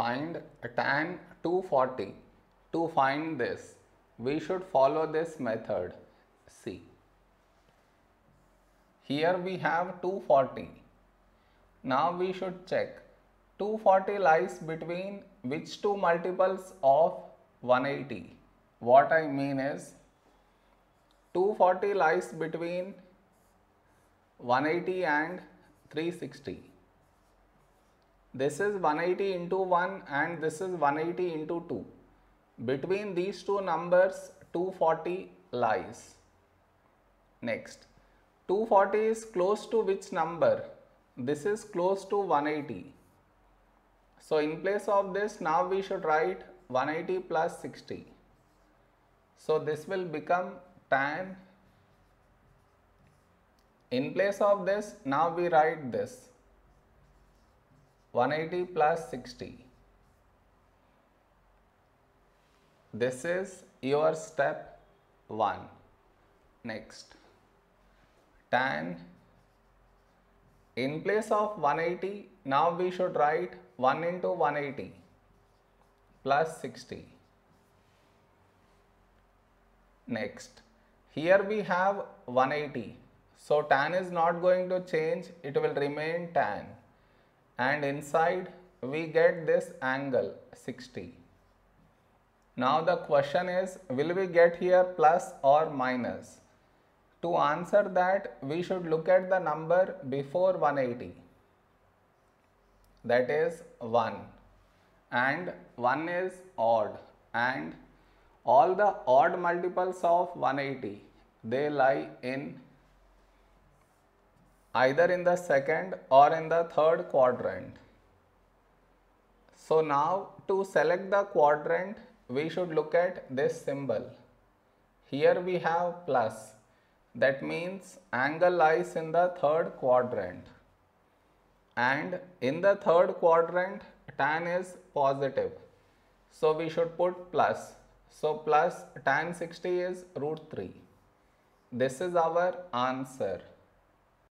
find tan 240. To find this, we should follow this method. See. Here we have 240. Now we should check 240 lies between which two multiples of 180. What I mean is 240 lies between 180 and 360. This is 180 into 1 and this is 180 into 2. Between these two numbers 240 lies. Next, 240 is close to which number? This is close to 180. So in place of this now we should write 180 plus 60. So this will become tan. In place of this now we write this 180 plus 60. This is your step 1. Next, tan in place of 180 now we should write 1 into 180 plus 60. Next, here we have 180. So tan is not going to change, it will remain tan. And inside we get this angle 60. Now the question is, will we get here plus or minus? To answer that, we should look at the number before 180. That is 1 and 1 is odd and all the odd multiples of 180 they lie in either in the second or in the third quadrant. So now to select the quadrant we should look at this symbol. Here we have plus that means angle lies in the third quadrant and in the third quadrant tan is positive. So we should put plus. So plus tan 60 is root 3. This is our answer.